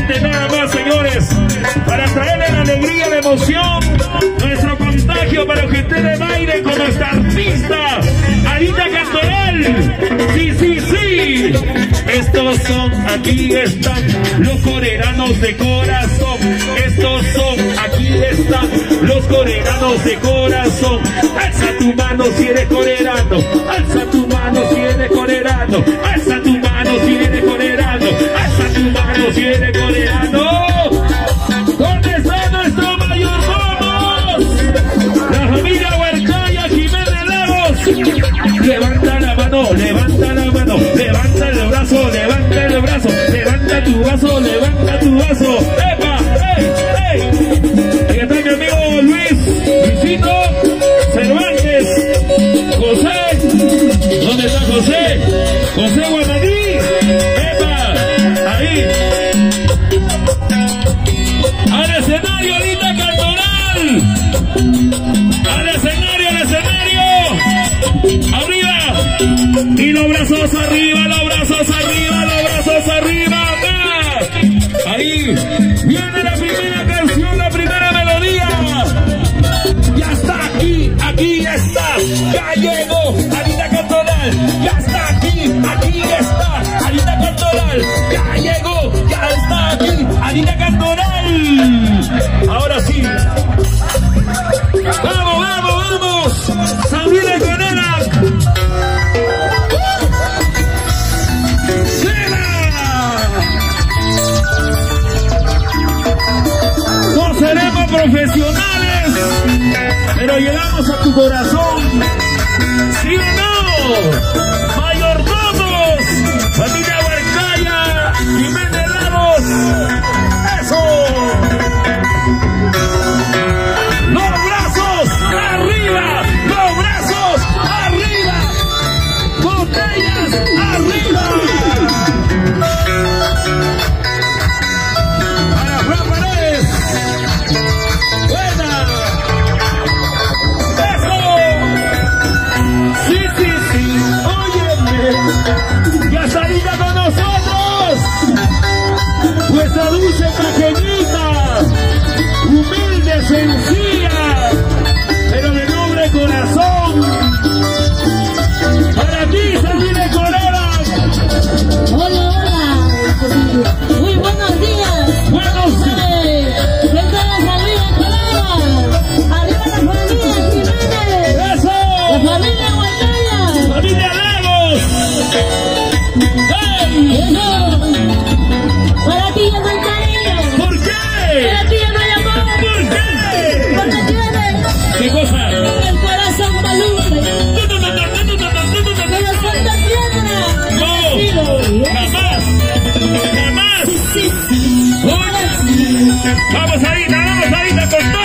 nada más, señores, para traerle la alegría, la emoción, nuestro contagio para que ustedes bailen con nuestra artista, Anita Cantoral. Sí, sí, sí. Estos son, aquí están los coreranos de corazón. Estos son, aquí están los coreranos de corazón. Alza tu mano si eres corerano, alza tu mano si eres corerano, alza tu ¿Dónde está José? José Guamaní. ¡Epa! Ahí. Al escenario, Anita Cantoral. Al escenario, al escenario. Arriba. Y los brazos arriba, Ya llegó Anita Cantoral. Ya está aquí, aquí está. Anita Cantoral. Ya llegó, ya está aquí. Anita Cantoral. Ahora sí. Vamos, vamos, vamos. Canela. No seremos profesionales, pero llegamos a tu corazón. Ciro no. Sem. Vamos ahí, vamos ahí, con todo.